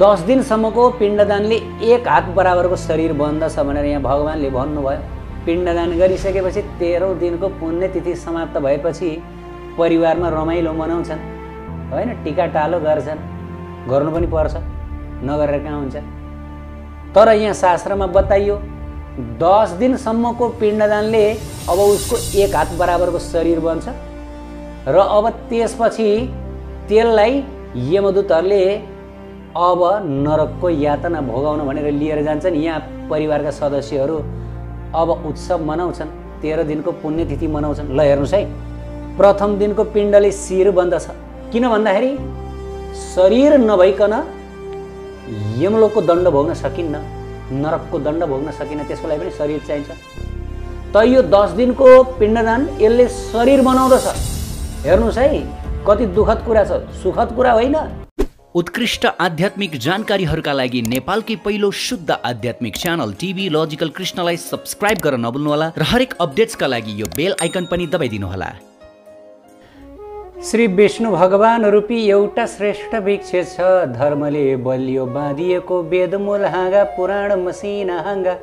दस दिनसम्मको पिण्डदानले एक हात बराबरको शरीर बन्दछ भनेर यहाँ भगवान्ले भन्नुभयो। पिण्डदान गरिसकेपछि तेह्रौँ दिनको पुण्यतिथि समाप्त भएपछि परिवारमा रमाइलो मनाउँछन्। होइन टिका टालो गर्छन्। गर्नु पनि पर्छ। नगरेर कहाँ हुन्छ? तर यहाँ शास्त्रमा बताइयो दस दिनसम्मको पिण्डदानले अब उसको एक हात बराबरको शरीर बन्छ। र अब त्यसपछि त्यसलाई यमदूतहरूले अब नरकको यातना भोगाउन भनेर लिएर जान्छन्। यहाँ परिवारका सदस्यहरू अब उत्सव मनाउँछन् तेह्र दिनको पुण्यतिथि मनाउँछन्। ल हेर्नुहोस् है। प्रथम दिनको पिण्डले शिर बन्दछ। किन भन्दाखेरि शरीर नभइकन यमलोकको दण्ड भोग्न सकिन्न नरकको दण्ड भोग्न सकिन्न त्यसको लागि पनि शरीर चाहिन्छ। त यो दस दिनको पिण्डदान यसले शरीर बनाउँदछ। हेर्नुहोस् है कति दुःखद कुरा छ। सुखद कुरा होइन। उत्कृष्ट आध्यात्मिक जानकारीहरूका लागि नेपालकै पहिलो शुद्ध आध्यात्मिक च्यानल टिभी लजिकल कृष्णलाई सब्सक्राइब गर्न नभुल्नुहोला र हरेक अपडेट्सका लागि यो बेल आइकन पनि दबाइदिनुहोला। श्री विष्णु भगवान रूपी एउटा श्रेष्ठ वृक्ष छ। धर्मले बलियो बाँधिएको वेदमूल हाँगा पुराण मसिना हाँगा।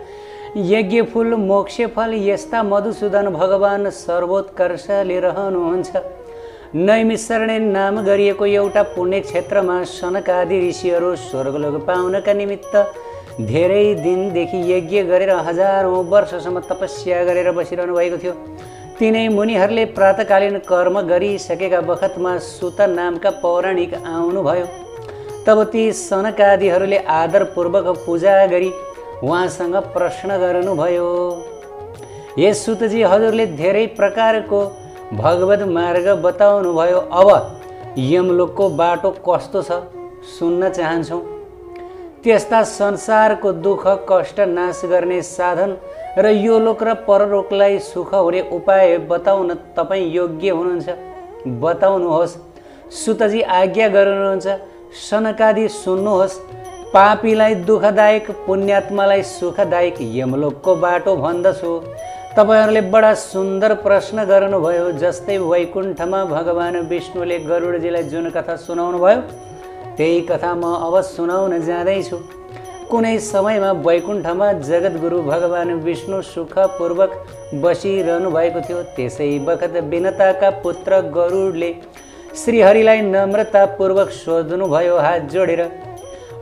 यज्ञ फुल मोक्ष फल यस्ता मधुसूदन भगवान सर्वोत्कर्षले रहनुहुन्छ। नैमिषरणे नाम गरिएको एउटा पुण्य क्षेत्रमा सनकादि ऋषिहरू स्वर्गलोक पाउनका निमित्त धेरै दिनदेखि यज्ञ गरेर हजारौँ वर्षसम्म तपस्या गरेर बसिरहनु भएको थियो। तिनै मुनिहरूले प्रातकालीन कर्म गरिसकेका बखतमा सुत नामका पौराणिक आउनुभयो तब ती सनकादिहरूले आदरपूर्वक पूजा गरी उहाँसँग प्रश्न गर्नुभयो यस सुतजी हजुरले धेरै प्रकारको भगवत मार्ग बताउनुभयो अब यमलोकको बाटो कस्तो छ सुन्न चाहन्छौँ? त्यस्ता संसारको दुःख कष्ट नाश गर्ने साधन र यो लोक र परलोकलाई सुख हुने उपाय बताउन तपाईँ योग्य हुनुहुन्छ। बताउनुहोस् सुतजी आज्ञा गर्नुहुन्छ सनकादि सुन्नुहोस् पापीलाई दुःखदायक पुण्यात्मालाई सुखदायक यमलोकको बाटो भन्दछु। तपाईँहरूले बडा सुन्दर प्रश्न गर्नुभयो जस्तै वैकुण्ठमा भगवान् विष्णुले गरुडजीलाई जुन कथा सुनाउनु भयो त्यही कथा म अब सुनाउन जाँदैछु। कुनै समयमा वैकुण्ठमा जगद्गुरु भगवान् विष्णु सुखपूर्वक बसिरहनु भएको थियो। त्यसै बखत विनताका पुत्र गरुडले श्रीहरिलाई नम्रतापूर्वक सोध्नुभयो हात जोडेर।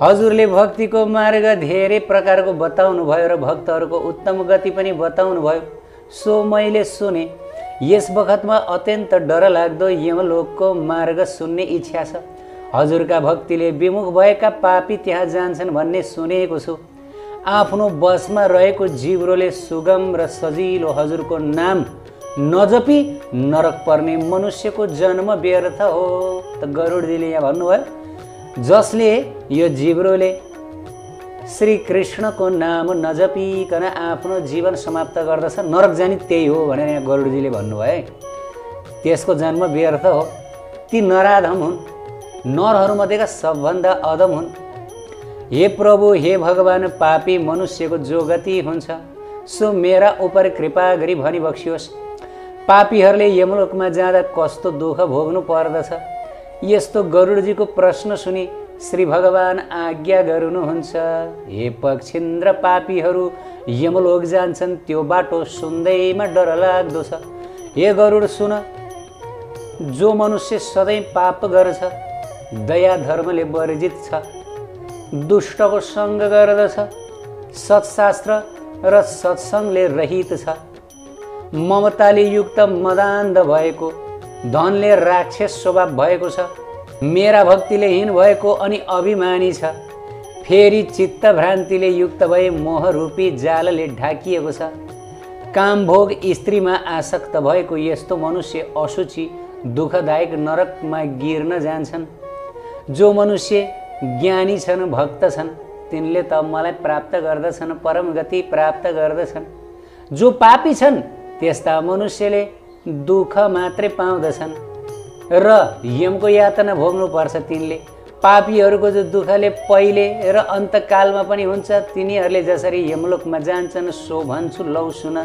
हजुरले भक्तिको मार्ग धेरै प्रकारको बताउनु भयो र भक्तहरूको उत्तम गति पनि बताउनु भयो। सो मैले सुने यस बखतमा अत्यन्त डरलाग्दो यमलोकको मार्ग सुन्ने इच्छा छ। हजुरका भक्तिले विमुख भएका पापी त्यहाँ जान्छन् भन्ने सुनेको छु। आफ्नो बसमा रहेको जिब्रोले सुगम र सजिलो हजुरको नाम नजपी नरक पर्ने मनुष्यको जन्म व्यर्थ हो त गरुडजीले यहाँ भन्नुभयो। जसले यो जिब्रोले श्री कृष्णको नाम नजपिकन आफ्नो जीवन समाप्त गर्दछ। नरक जाने त्यही हो भनेर यहाँ गरुडजीले भन्नुभयो है। त्यसको जन्म व्यर्थ हो। ती नराधम हुन्। नरहरूमध्येका सबभन्दा अदम हुन्। हे प्रभु हे भगवान् पापी मनुष्यको जो गति हुन्छ सो मेरा उपर कृपा गरी भनी बक्सियोस्। पापीहरूले यमलोकमा जाँदा कस्तो दुःख भोग्नु पर्दछ। यस्तो गरुडजीको प्रश्न सुनि श्री भगवान् आज्ञा गर्नुहुन्छ हे पक्षिन्द्र पापीहरू यमलोक जान्छन् त्यो बाटो सुन्दैमा डर लाग्दो छ। हे गरुड सुन जो मनुष्य सधैँ पाप गर्छ दया धर्मले वर्जित छ दुष्टको सङ्ग गर्दछ सत्शास्त्र र सत्सङ्गले रहित छ ममताले युक्त मदान्ध भएको धनले राक्षस स्वभाव भएको छ मेरा भक्तिले हीन भएको अनि अभिमानी छ। फेरि चित्त भ्रान्तिले युक्त भए मोहरूपी जालले ढाकिएको छ। कामभोग स्त्रीमा आसक्त भएको यस्तो मनुष्य असुची दुःखदायक नरकमा गिर्न जान्छन्। जो मनुष्य ज्ञानी छन् भक्त छन् तिनले त मलाई प्राप्त गर्दछन् परम गति प्राप्त गर्दछन्। जो पापी छन् त्यस्ता मनुष्यले दुःख मात्रै पाउँदछन्। र यमको यातना भोग्नुपर्छ तिनले। पापीहरूको जो दुःखले पहिले र अन्तकालमा पनि हुन्छ तिनीहरूले जसरी यमलोकमा जान्छन् सो भन्छु लौ सुन।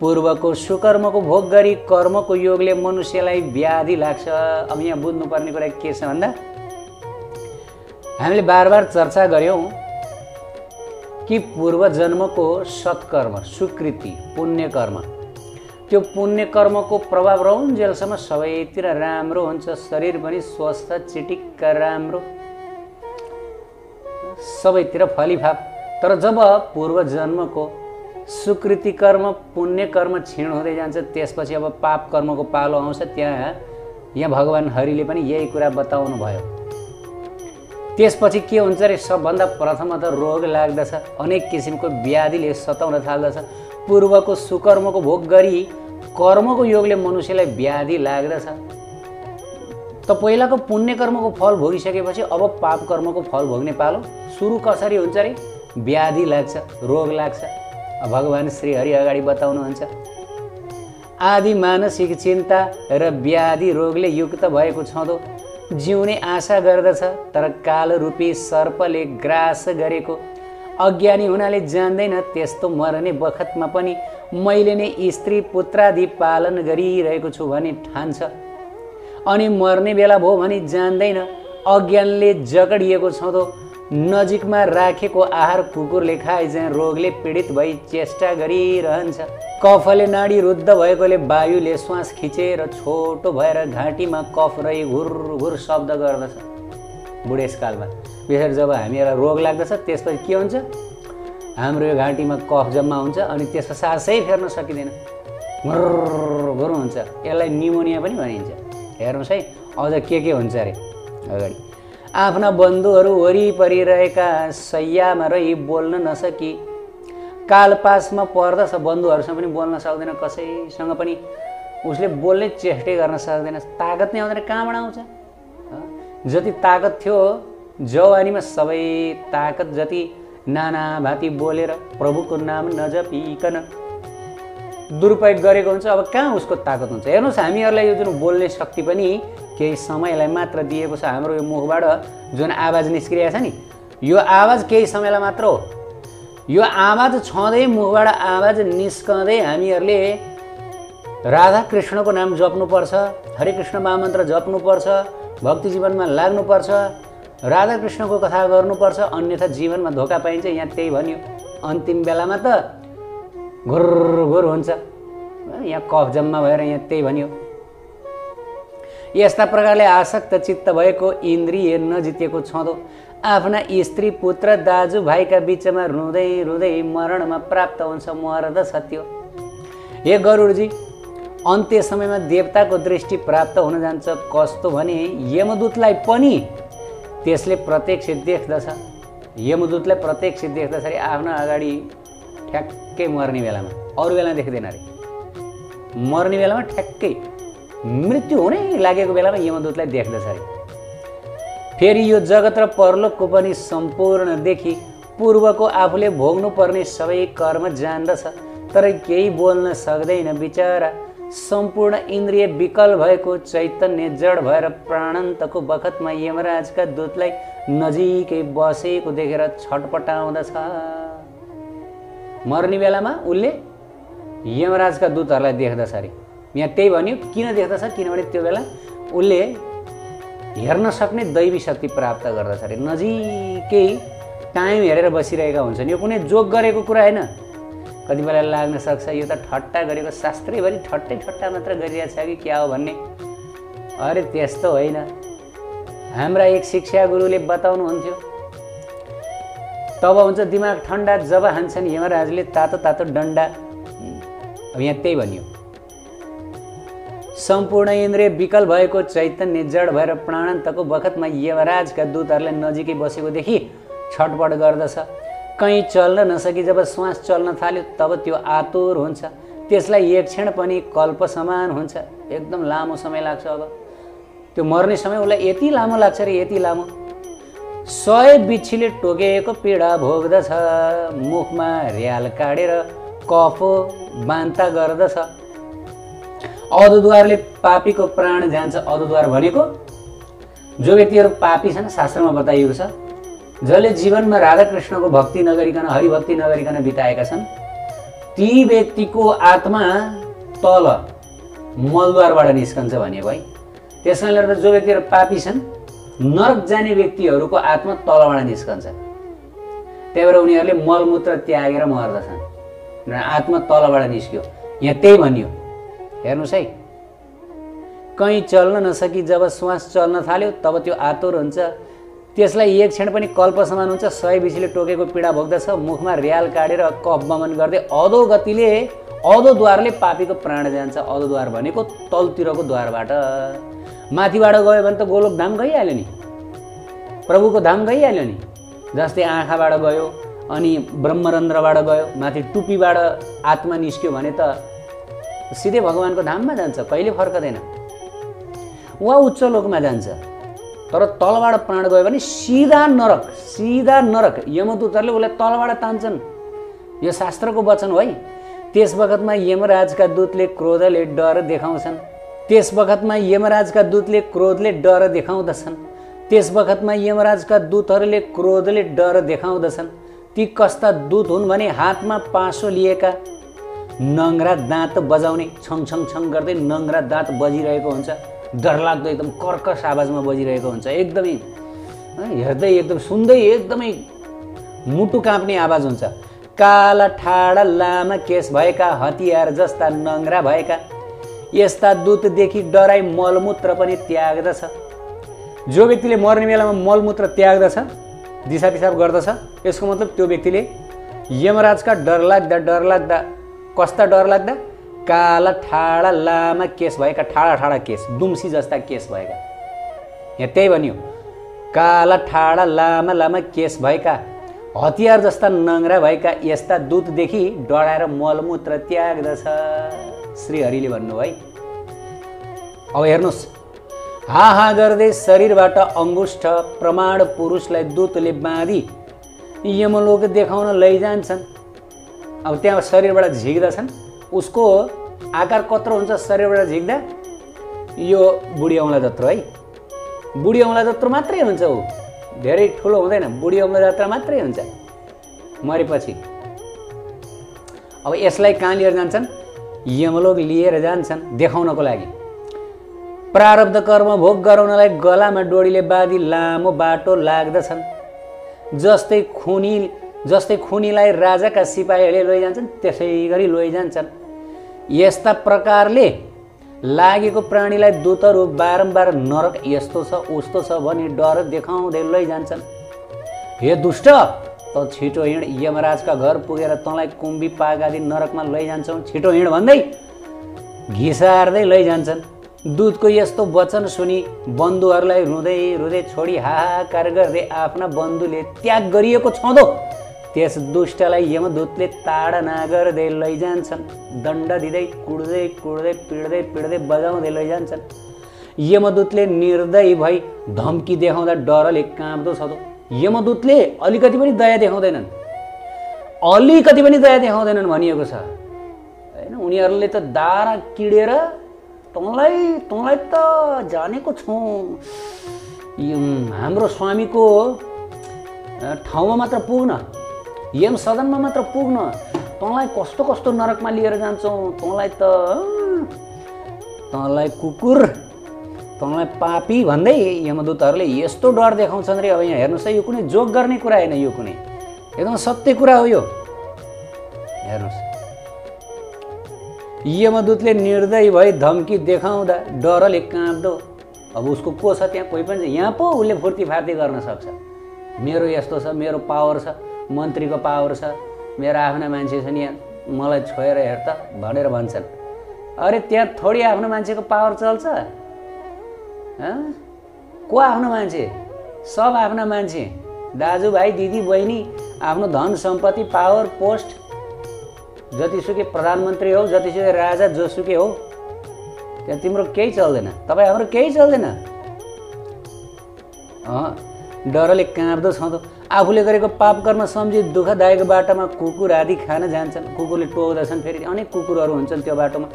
पूर्वको सुकर्मको भोग गरी कर्मको योगले मनुष्यलाई व्याधि लाग्छ। अब यहाँ बुझ्नुपर्ने कुरा के छ भन्दा हामीले बार बार चर्चा गऱ्यौँ कि पूर्व जन्मको सत्कर्म सुकृति पुण्य कर्म त्यो पुण्य कर्मको प्रभाव रहन्जेलसम्म सबैतिर राम्रो हुन्छ शरीर पनि स्वस्थ चिटिक्क राम्रो। सबैतिर फलिफाप तर जब पूर्व जन्मको सुकृति कर्म पुण्य कर्म क्षीण हुँदै जान्छ त्यसपछि अब पाप कर्मको पालो आउँछ त्यहाँ यहाँ भगवान् हरिले पनि यही कुरा बताउनु भयो त्यसपछि के हुन्छ अरे सबभन्दा प्रथम त रोग लाग्दछ अनेक किसिमको व्याधिले सताउन थाल्दछ। पूर्वको सुकर्मको भोग गरी कर्मको योगले मनुष्यलाई व्याधि लाग्दछ। त पहिलाको पुण्य कर्मको फल भोगिसकेपछि अब पाप कर्मको फल भोग्ने पालो सुरु कसरी हुन्छ अरे व्याधि लाग्छ रोग लाग्छ। भगवान् श्रीहरि अगाडि बताउनुहुन्छ। आदि मानसिक चिन्ता र व्याधि रोगले युक्त भएको छँदो। जिउने आशा गर्दछ तर कालरूपी सर्पले ग्रास गरेको अज्ञानी हुनाले जान्दैन त्यस्तो मर्ने बखतमा पनि मैले नै स्त्री पुत्रादि पालन गरिरहेको छु भने ठान्छ अनि मर्ने बेला भयो भने जान्दैन अज्ञानले जगडिएको छँदो नजिकमा राखेको आहार कुकुरले खाए चाहिँ रोगले पीडित भई चेष्टा गरिरहन्छ। कफले नाडी रुद्ध भएकोले वायुले श्वास खिचेर छोटो भएर घाँटीमा कफ रही घुर घुर शब्द गर्दछ। बुढेसकालमा विशेष जब हामीलाई रोग लाग्दछ त्यसपछि के हुन्छ? हाम्रो यो घाँटीमा कफ जम्मा हुन्छ अनि त्यसको सासै फेर्न सकिँदैन। घुर हुन्छ यसलाई निमोनिया पनि भनिन्छ हेर्नुहोस् है अझ के के हुन्छ अरे अगाडि आफ्ना बन्धुहरू वरिपरि रहेका सैयामा रही बोल्न नसकी कालपासमा पर्दछ बन्धुहरूसँग पनि बोल्न सक्दैन कसैसँग पनि उसले बोल्ने चेष्टै गर्न सक्दैन तागत नै आउँदैन कहाँबाट आउँछ जति तागत थियो जवानीमा सबै ताकत जति नाना भाती बोलेर प्रभुको नाम नजपिकन दुरुपयोग गरेको हुन्छ। अब कहाँ उसको ताकत हुन्छ? हेर्नुहोस् हामीहरूलाई यो जुन बोल्ने शक्ति पनि केही समयलाई मात्र दिएको छ। हाम्रो यो मुखबाट जुन आवाज निस्किरहेको छ नि यो आवाज केही समयलाई मात्र हो। यो आवाज छँदै मुखबाट आवाज निस्कँदै हामीहरूले राधा कृष्णको नाम जप्नुपर्छ हरे कृष्ण महामन्त्र जप्नुपर्छ भक्ति जीवनमा लाग्नुपर्छ राधा कृष्णको कथा गर्नुपर्छ अन्यथा जीवनमा धोका पाइन्छ यहाँ त्यही भन्यो। अन्तिम बेलामा त घुर घुर हुन्छ। यहाँ कफ जम्मा भएर यहाँ त्यही भन्यो। यस्ता प्रकारले आसक्त चित्त भएको इन्द्रिय नजितेको छँदो। आफ्ना स्त्री पुत्र दाजुभाइका बिचमा रुँदै रुँदै मरणमा प्राप्त हुन्छ मर्दछ त्यो हे गरुडजी अन्त्य समयमा देवताको दृष्टि प्राप्त हुन जान्छ। कस्तो भने यमदूतलाई पनि त्यसले प्रत्यक्ष देख्दछ। यमदूतलाई प्रत्यक्ष देख्दछ अरे आफ्नो अगाडि ठ्याक्कै मर्ने बेलामा। अरू बेलामा देख्दैन अरे। मर्ने बेलामा ठ्याक्कै मृत्यु हुनै लागेको बेलामा यमदूतलाई देख्दछ अरे। फेरि यो जगत र परलोकको पनि सम्पूर्ण देखि पूर्वको आफूले भोग्नुपर्ने सबै कर्म जान्दछ। तर केही बोल्न सक्दैन बिचरा। सम्पूर्ण इन्द्रिय विकल भएको चैतन्य जड भएर प्राणान्तको बखतमा यमराजका दूतलाई नजिकै बसेको देखेर छटपटाउँदछ। मर्ने बेलामा उसले यमराजका दूतहरूलाई देख्दछ अरे। यहाँ त्यही भन्यो किन देख्दछ? किनभने त्यो बेला उसले हेर्न सक्ने दैवी शक्ति प्राप्त गर्दछ अरे। नजिकै टाइम हेरेर बसिरहेका हुन्छन्। यो कुनै जोग गरेको कुरा होइन। कति बेला लाग्न सक्छ? यो त ठट्टा गरेको शास्त्रैभरि ठट्टै ठट्टा मात्र गरिरहेछ कि क्या हो भन्ने? अरे त्यस्तो होइन। हाम्रा एक शिक्षा गुरुले बताउनुहुन्थ्यो तब हुन्छ दिमाग ठन्डा जब हान्छन् यमराजले तातो तातो डन्डा। अब यहाँ त्यही भनियो। सम्पूर्ण इन्द्रिय विकल भएको चैतन्य जड भएर प्राणान्तको बखतमा यमराजका दूतहरूलाई नजिकै बसेकोदेखि छटपट गर्दछ। कहीँ चल्न नसकी जब श्वास चल्न थाल्यो तब त्यो आतुर हुन्छ। त्यसलाई एक क्षण पनि कल्प समान हुन्छ। एकदम लामो समय लाग्छ अब। त्यो मर्ने समय उसलाई यति लामो लाग्छ अरे यति लामो। सय बिच्छीले टोकेको पीडा भोग्दछ। मुखमा र्याल काटेर कफो बान्ता गर्दछ। अधुद्वारले पापीको प्राण जान्छ अधुद्वार भनेको? जो व्यक्तिहरू पापी छन् शास्त्रमा बताइएको छ। जसले जीवनमा राधाकृष्णको भक्ति नगरिकन हरिभक्ति नगरिकन बिताएका छन् ती व्यक्तिको आत्मा तल मलद्वारबाट निस्कन्छ भनेको है त्यस कारणले गर्दा जो व्यक्तिहरू पापी छन् नरक जाने व्यक्तिहरूको आत्मा तलबाट निस्कन्छ। त्यही भएर उनीहरूले मलमूत्र त्यागेर मर्दछन्। आत्मा तलबाट निस्क्यो। यहाँ त्यही भनियो। हेर्नुहोस् है। कहीँ चल्न नसकी जब श्वास चल्न थाल्यो तब त्यो आतुर हुन्छ। त्यसलाई एक क्षण पनि कल्प समान हुन्छ सय बिसीले टोकेको पीडा भोग्दछ मुखमा र्याल काटेर कफ बमन गर्दै अधो गतिले अधो द्वारले पापीको प्राण जान्छ अधो द्वार भनेको तलतिरको द्वारबाट। माथिबाट गयो भने त गोलोक धाम गइहाल्यो नि। प्रभुको धाम गइहाल्यो नि। जस्तै आँखाबाट गयो अनि ब्रह्मरन्ध्रबाट गयो माथि टुप्पीबाट आत्मा निस्क्यो भने त सिधै भगवान्को धाममा जान्छ कहिले फर्कदैन। वा उच्च लोकमा जान्छ। तर तलबाट प्राण गयो भने सिधा नरक सिधा नरक। यमदूतहरूले उसलाई तलबाट तान्छन्। यो शास्त्रको वचन हो है। त्यस बखतमा यमराजका दूतले क्रोधले डर देखाउँछन्। त्यस बखतमा यमराजका दूतले क्रोधले डर देखाउँदछन्। त्यस बखतमा यमराजका दूतहरूले क्रोधले डर देखाउँदछन्। ती कस्ता दूत हुन् भने हातमा पासो लिएका। नङ्ग्रा दाँत बजाउने छङ छङ गर्दै नङ्ग्रा दाँत बजिरहेको हुन्छ। डरलाग्दो एकदम कर्कस आवाजमा बजिरहेको हुन्छ। एकदमै हेर्दै एकदम सुन्दै एकदमै मुटु काँप्ने आवाज हुन्छ। काला ठाडा लामा केस भएका हतियार जस्ता नङ्ग्रा भएका यस्ता दूतदेखि डराई मलमूत्र पनि त्याग्दछ। जो व्यक्तिले मर्ने बेलामा मलमूत्र त्याग्दछ दिसा पिसाब गर्दछ यसको मतलब त्यो व्यक्तिले यमराजका डरलाग्दा डरलाग्दा कस्ता डरलाग्दा काला ठाडा लामा केस भएका ठाडा ठाडा केस दुम्सी जस्ता केस भएका। यहाँ त्यही भनियो काला ठाडा लामा लामा केस भएका हतियार जस्ता नङ्ग्रा भएका यस्ता दूतदेखि डराएर मलमूत्र त्याग्दछ। श्रीहरिले भन्नु है अब हेर्नुहोस् हा हा गर्दै शरीरबाट अङ्गुष्ठ प्रमाण पुरुषलाई दूतले बाँधी यमलोक देखाउन लैजान्छन्। अब त्यहाँ शरीरबाट झिक्दछन्। उसको आकार कत्रो हुन्छ शरीरबाट झिक्दा यो बुढी औँला जत्रो है। बुढी औँला जत्रो मात्रै हुन्छ ऊ। धेरै ठुलो हुँदैन बुढी औँला जत्रा मात्रै हुन्छ। मरेपछि। अब यसलाई कहाँ लिएर जान्छन्? यमलोक लिएर जान्छन् देखाउनको लागि। प्रारब्ध कर्म भोग गराउनलाई गलामा डोरीले बाँधी लामो बाटो लाग्दछन्। जस्तै खुनी जस्तै खुनीलाई राजाका सिपाहीहरूले लैजान्छन् त्यसै गरी लैजान्छन्। यस्ता प्रकारले लागेको प्राणीलाई दूतहरू बारम्बार नरक यस्तो छ उस्तो छ भनी डर देखाउँदै लैजान्छन्। हे दुष्ट त छिटो हिँड यमराजका घर पुगेर तँलाई कुम्बी पाग आदि नरकमा लैजान्छौँ छिटो हिँड भन्दै घिसार्दै लैजान्छन्। दुधको यस्तो वचन सुनि बन्धुहरूलाई रुँदै रुँदै छोडी हाहाकार गर्दै आफ्ना बन्धुले त्याग गरिएको छँदो। त्यस दुष्टलाई यमदूतले ताडना गर्दै लैजान्छन् दण्ड दिँदै कुड्दै कुड्दै पिड्दै पिड्दै बजाउँदै लैजान्छन् यमदूतले निर्दयी भई धम्की देखाउँदा डरले काँप्दो छँदो यमदूतले अलिकति पनि दया देखाउँदैनन्। अलिकति पनि दया देखाउँदैनन् भनिएको छ। होइन उनीहरूले त दारा किडेर तँलाई तँलाई त जानेको छौँ। हाम्रो स्वामीको ठाउँमा मात्र पुग्न। यम सदनमा मात्र पुग्न। तँलाई कस्तो कस्तो नरकमा लिएर जान्छौँ? तँलाई त तँलाई कुकुर तँलाई पापी भन्दै यमदूतहरूले यस्तो डर देखाउँछन् रे। अब यहाँ हेर्नुहोस् है यो कुनै जोग गर्ने कुरा होइन यो कुनै। एकदम सत्य कुरा हो यो। हेर्नुहोस्। यमदूतले निर्दय भई धम्की देखाउँदा डरले काँप्दो। अब उसको को छ त्यहाँ? कोही पनि यहाँ पो उसले फुर्ती फार्ती गर्न सक्छ। मेरो यस्तो छ मेरो पावर छ। मन्त्रीको पावर छ। मेरो आफ्ना मान्छे छन् यहाँ। मलाई छोएर हेर त भनेर भन्छन्। अरे त्यहाँ थोरै आफ्नो मान्छेको पावर चल्छ? को आफ्नो मान्छे? सब आफ्ना मान्छे। दाजुभाइ दिदी बहिनी आफ्नो धन सम्पत्ति पावर पोस्ट जतिसुकै प्रधानमन्त्री हो जतिसुकै राजा जोसुकै हो त्यहाँ तिम्रो केही चल्दैन। तपाईँ हाम्रो केही चल्दैन? डरले काँप्दो छँदो। आफूले गरेको पाप कर्म सम्झी दुःखदायक बाटोमा कुकुर आदि खान जान्छन्। कुकुरले टोक्दछन् फेरि अनेक कुकुरहरू हुन्छन् त्यो बाटोमा।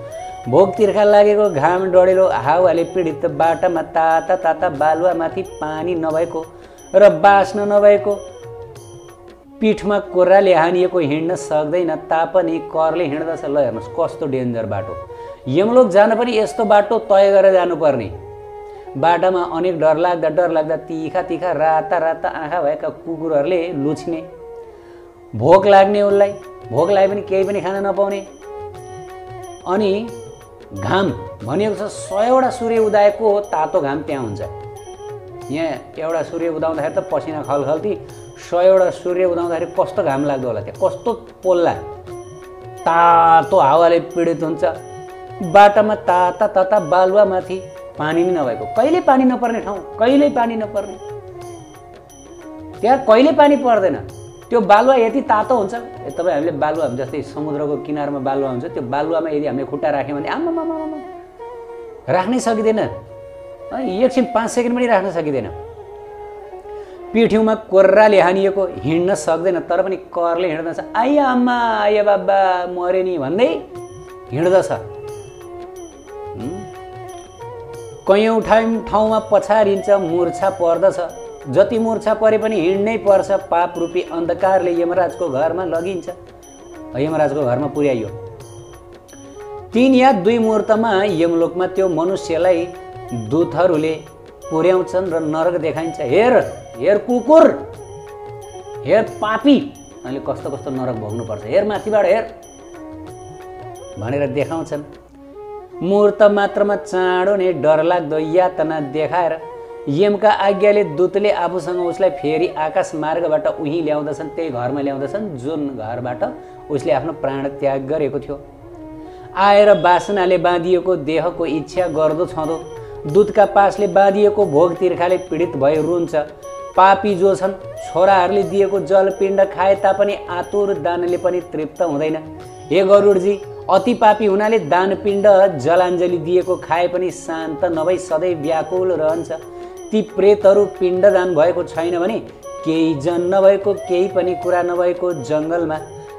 भोक तिर्खा लागेको घाम डढेलो हावाले पीडित बाटामा ताता ताता बालुवामाथि पानी नभएको र बाँच्न नभएको पिठमा कोर्राले हानिएको हिँड्न सक्दैन तापनि करले हिँड्दछ। ल हेर्नुहोस् कस्तो डेन्जर बाटो। यमलोक जान पनि यस्तो बाटो तय गरेर जानुपर्ने। बाटामा अनेक डरलाग्दा डरलाग्दा तिखा तिखा राता राता आँखा भएका कुकुरहरूले लुछ्ने भोक लाग्ने उसलाई भोक लागे पनि केही पनि खान नपाउने। अनि घाम भनिएको छ सयवटा सूर्य उदाएको तातो घाम त्यहाँ हुन्छ। यहाँ एउटा सूर्य उदाउँदाखेरि त पसिना खलखल्ती सयवटा सूर्य उदाउँदाखेरि कस्तो घाम लाग्दो होला त्यहाँ कस्तो पोल्ला। तातो हावाले पीडित हुन्छ। बाटामा ताता ताता बालुवामाथि पानी नै नभएको। कहिले पानी नपर्ने ठाउँ कहिल्यै पानी नपर्ने। त्यहाँ कहिले पानी पर्दैन। त्यो बालुवा यति तातो हुन्छ तपाईँ हामीले बालुवा जस्तै समुद्रको किनारमा बालुवा हुन्छ त्यो बालुवामा यदि हामीले खुट्टा राख्यौँ भने आमा राख्नै सकिँदैन। एकछिन पाँच सेकेन्ड पनि राख्न सकिँदैन। पिठ्यौँमा कोर्राले हानिएको हिँड्न सक्दैन तर पनि करले हिँड्दछ। आइया आम्मा आइया बाबा मरे नि भन्दै हिँड्दछ। कैयौँ ठाउँ ठाउँमा पछारिन्छ मुर्छा पर्दछ। जति मुर्छा परे पनि हिँड्नै पर्छ। पाप रूपी अन्धकारले यमराजको घरमा लगिन्छ। यमराजको घरमा पुर्याइयो। तिन या दुई मुहुर्तमा यमलोकमा त्यो मनुष्यलाई दूतहरूले पुर्याउँछन् र नरक देखाइन्छ। हेर हेर कुकुर! हेर पापी! अहिले कस्तो कस्तो नरक भोग्नुपर्छ। हेर माथिबाट हेर! भनेर देखाउँछन्। मुहुर्त मात्रमा चाँडो नै डरलाग्दो यातना देखाएर यमका आज्ञाले दूतले आफूसँग उसलाई फेरि आकाश मार्गबाट उहीँ ल्याउँदछन् त्यही घरमा ल्याउँदछन् जुन घरबाट उसले आफ्नो प्राण त्याग गरेको थियो। आएर बासनाले बाँधिएको देहको इच्छा गर्दो छँदो दुधका पासले बाँधिएको भोग तिर्खाले पीडित भई रुन्छ। पापी जो छन् छोराहरूले दिएको जलपिण्ड खाए तापनि आतुर दानले पनि तृप्त हुँदैन। हे गरुडजी अति पापी हुनाले दानपिण्ड जलाञ्जली दिएको खाए पनि शान्त नभई सधैँ व्याकुल रहन्छ। ती प्रेतहरू पिण्डदान भएको छैन भने केही जन नभएको केही पनि कुरा नभएको जङ्गलमा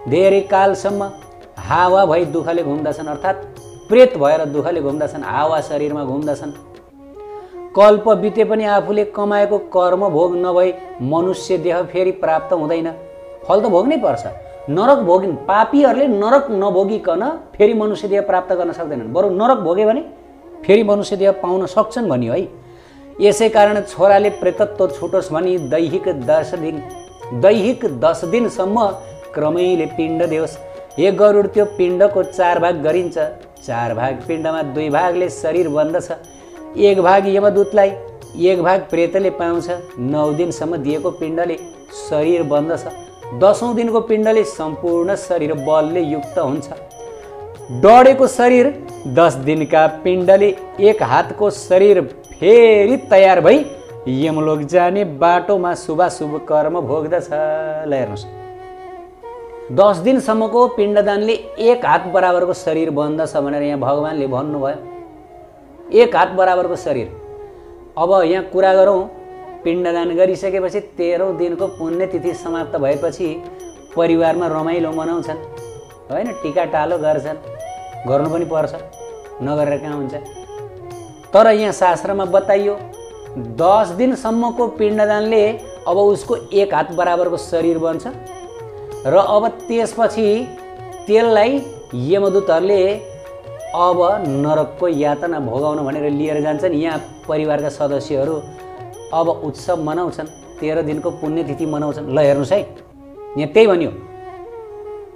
धेरै कालसम्म हावा भई दुःखले घुम्दछन् अर्थात् प्रेत भएर दुःखले घुम्दछन् हावा शरीरमा घुम्दछन्। कल्प बिते पनि आफूले कमाएको कर्म भोग नभई मनुष्य देह फेरि प्राप्त हुँदैन। फल त भोग्नै पर्छ। नरक भोगिन् पापीहरूले नरक नभोगिकन फेरि मनुष्य देह प्राप्त गर्न सक्दैनन्। बरु नरक भोग्यो भने फेरि मनुष्य देह पाउन सक्छन् भनियो है। यसै कारण छोराले प्रेतत्व छुटोस् भनी दैहिक दस दिन दैहिक दस दिनसम्म क्रमैले पिण्ड दियोस् हे गरुड त्यो पिण्डको चार भाग गरिन्छ। चार भाग पिण्डमा दुई भागले शरीर बन्दछ। एक भाग यमदूतलाई एक भाग प्रेतले पाउँछ। नौ दिनसम्म दिएको पिण्डले शरीर बन्दछ। दसौँ दिनको पिण्डले सम्पूर्ण शरीर बलले युक्त हुन्छ। डढेको शरीर दस दिनका पिण्डले एक हातको शरीर फेरि तयार भई यमलोक जाने बाटोमा शुभाशुभ कर्म भोग्दछ। ल हेर्नुहोस्। दस दिनसम्मको पिण्डदानले एक हात बराबरको शरीर बन्दछ भनेर यहाँ भगवान्ले भन्नुभयो। एक हात बराबरको शरीर। अब यहाँ कुरा गरौँ। पिण्डदान गरिसकेपछि तेह्रौँ दिनको पुण्यतिथि समाप्त भएपछि परिवारमा रमाइलो मनाउँछन्। होइन? टिका टालो गर्छन्। गर्नु पनि पर्छ। नगरेर कहाँ हुन्छ? तर यहाँ शास्त्रमा बताइयो दस दिनसम्मको पिण्डदानले अब उसको एक हात बराबरको शरीर बन्छ र अब त्यसपछि त्यसलाई यमदूतहरूले अब नरकको यातना भोगाउन भनेर लिएर जान्छन्। यहाँ परिवारका सदस्यहरू अब उत्सव मनाउँछन् तेह्र दिनको पुण्यतिथि मनाउँछन्। ल हेर्नुहोस् है। यहाँ त्यही भन्यो।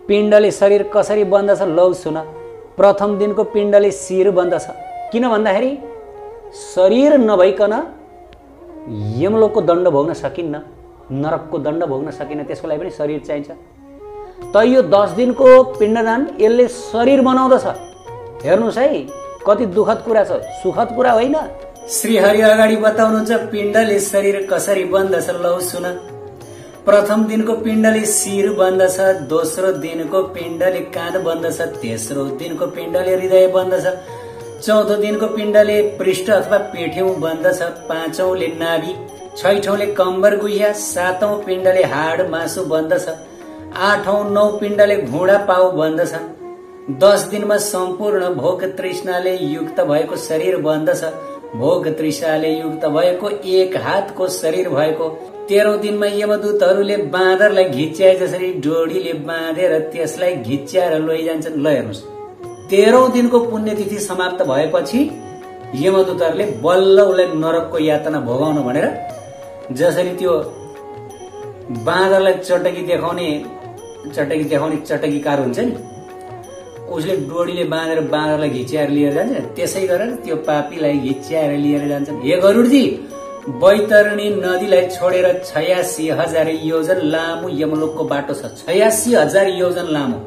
पिण्डले शरीर कसरी बन्दछ लौ सुन। प्रथम दिनको पिण्डले शिर बन्दछ। किन भन्दाखेरि शरीर नभइकन यमलोकको दण्ड भोग्न सकिन्न नरकको दण्ड भोग्न सकिन्न त्यसको लागि पनि शरीर चाहिन्छ। त यो दस दिनको पिण्डदान यसले शरीर बनाउँदछ। हेर्नुहोस् है कति दुःखद कुरा छ। सुखद कुरा होइन। श्रीहरि अगाडि बताउनुहुन्छ पिण्डले शरीर कसरी बन्दछ लौ सुन। प्रथम दिनको पिण्डले शिर बन्दछ दोस्रो दिनको पिण्डले काँध बन्दछ तेस्रो दिनको पिण्डले हृदय बन्दछ चौथो दिनको पिण्डले पृष्ठ अथवा पेठ्यौँ बन्दछ पाँचौँले नाभि छैठौँले कम्बर गुहिया सातौँ पिण्डले हाड मासु बन्दछ आठौँ नौ पिण्डले घुँडा पाउ बन्दछन् दस दिनमा सम्पूर्ण भोग तृष्णाले युक्त भएको शरीर बन्दछ भोग तृष्णाले युक्त भएको एक हातको शरीर भएको तेह्रौँ दिनमा यमदूतहरूले बाँदरलाई घिच्याए जसरी डोरीले बाँधेर त्यसलाई घिच्याएर लैजान्छन् ल हेर्नुहोस्। तेह्रौँ दिनको पुण्यतिथि समाप्त भएपछि यमदूतहरूले बल्ल उसलाई नरकको यातना भोगाउनु भनेर जसरी त्यो बाँदरलाई चटकी देखाउने चटकी देखाउने चटकीकार हुन्छ नि उसले डोरीले बाँधेर बाँदरलाई घिच्याएर लिएर जान्छ। त्यसै गरेर त्यो पापीलाई घिच्याएर लिएर जान्छन्। हे गरुडजी बैतरणी नदीलाई छोडेर छयासी हजार योजन लामो यमलोकको बाटो छ। छयासी हजार योजन लामो।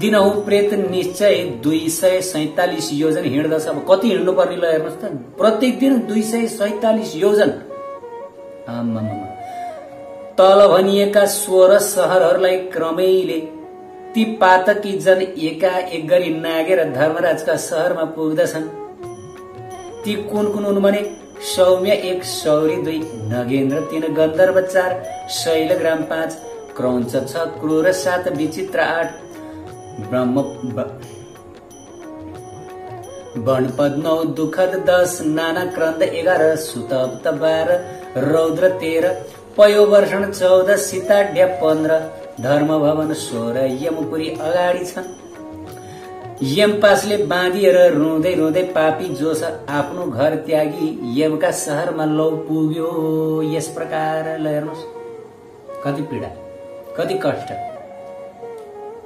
दिनहु प्रेत निश्चय दुई सय सैतालिस योजन हिँड्दछ। अब कति हिँड्नु पर्ने ल हेर्नुहोस् त। प्रत्येक दिन दुई सय सैतालिस योजन। तल भनिएका सोह्र सहरहरूलाई क्रमैले ती पातकी जन एका एक गरी नागेर धर्मराजका सहरमा पुग्दछन्। ती कुन कुन हुन् भने सौम्य एक सौरी दुई नगेन्द्र तीन गन्धर्व चार शैलग्राम पाँच क्रौञ्च छ क्रूर सात विचित्र आठ ब्रह्म वनपद नौ दुखद दस नाना क्रन्द एघार सुतप्त बाह्र रौद्र तेह्र पयोवर्षण चौध सीताढ्य पन्ध्र धर्म भवन सोह्र यमपुरी अगाडि छन्। यमपासले बाँधिएर रुँदै रुँदै पापी जोस आफ्नो घर त्यागी यमका सहरमा लौ पुग्यो यस प्रकार ल हेर्नुहोस्। कति पीडा कति कष्ट।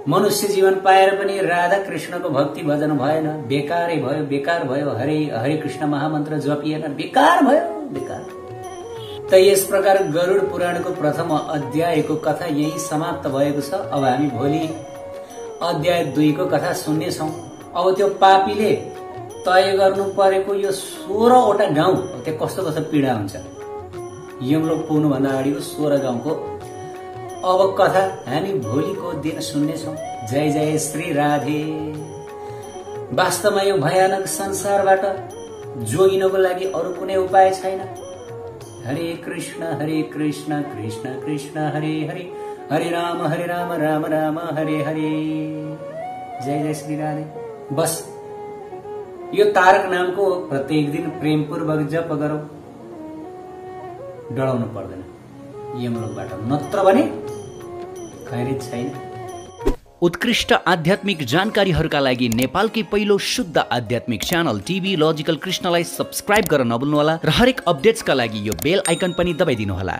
मनुष्य जीवन पाएर पनि राधा कृष्णको भक्ति भजन भएन बेकारै भयो बेकार भयो हरे हरे कृष्ण महामन्त्र जपिएन बेकार भयो बेकार। त यस प्रकार गरुड पुराणको प्रथम अध्यायको कथा यही समाप्त भएको छ। अब हामी भोलि अध्याय दुईको कथा सुन्नेछौँ। अब त्यो पापीले तय गर्नु परेको यो सोह्रवटा गाउँ त्यो कस्तो कस्तो पीडा हुन्छ? यमलोक पुग्नुभन्दा अगाडिको सोह्र गाउँको अब कथा हामी भोलिको दिन सुन्नेछौँ। जय जय श्री राधे। वास्तवमा यो भयानक संसारबाट जोगिनको लागि अरू कुनै उपाय छैन। हरे कृष्ण हरे कृष्ण कृष्ण कृष्ण हरे हरे। हरे राम हरे राम राम राम हरे हरे। जय जय श्री राधे। बस। यो तारक नामको प्रत्येक दिन प्रेमपूर्वक जप गरौँ। डराउनु पर्दैन। यमलोकबाट नत्र भने खैरित छैन। उत्कृष्ट आध्यात्मिक जानकारीहरूका लागि नेपालकै पहिलो शुद्ध आध्यात्मिक च्यानल टिभी लजिकल कृष्णलाई सब्सक्राइब गर्न नभुल्नुहोला र हरेक अपडेट्सका लागि यो बेल आइकन पनि दबाइदिनुहोला।